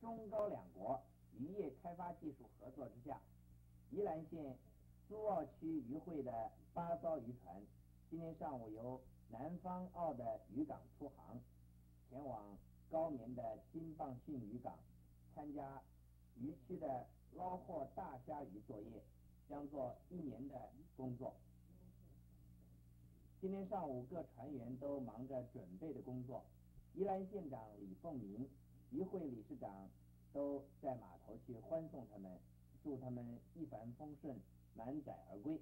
中高两国渔业开发技术合作之下，宜兰县苏澳区渔会的八艘渔船，今天上午由南方澳的渔港出航，前往高棉的金棒逊渔港参加渔区的捞获大虾鱼作业，将做一年的工作。今天上午各船员都忙着准备的工作，宜兰县长李凤鸣、渔会理事长都在码头去欢送他们，祝他们一帆风顺，满载而归。